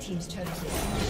Team's turret